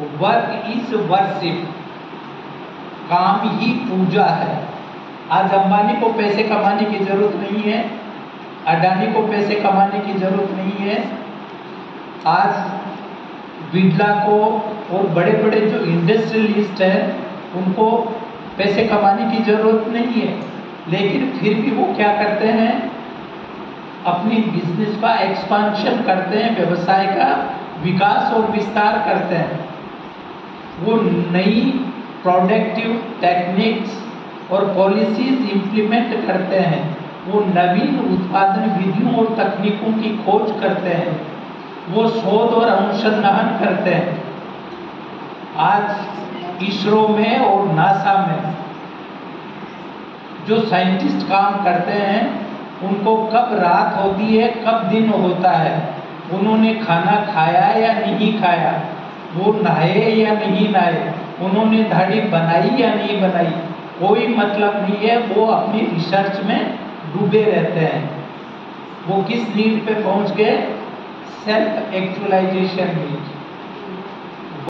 Work is worship काम ही पूजा है। आज अंबानी को पैसे कमाने की ज़रूरत नहीं है, अडानी को पैसे कमाने की ज़रूरत नहीं है। आज बिरला को और बड़े बड़े जो इंडस्ट्रियलिस्ट हैं, उनको पैसे कमाने की ज़रूरत नहीं है। लेकिन फिर भी वो क्या करते हैं? अपनी बिज़नेस का एक्सपांशन करते हैं, व्यवसाय का विकास और विस्तार करते हैं। वो नई प्रोडक्टिव टेक्निक्स और पॉलिसीज़ इम्प्लीमेंट करते हैं। वो नवीन उत्पादन विधियों और तकनीकों की खोज करते हैं। वो शोध और अनुसंधान करते हैं। आज इसरो में और नासा में जो साइंटिस्ट काम करते हैं, उनको कब रात होती है, कब दिन होता है? उन्होंने खाना खाया या नहीं खाया? वो नहाए या नहीं नहाए उन्होंने दाढ़ी बनाई या नहीं बनाई, कोई मतलब नहीं है, वो अपनी रिसर्च में डूबे रहते हैं। वो किस नीड पे पहुँच गए? Self actualisation need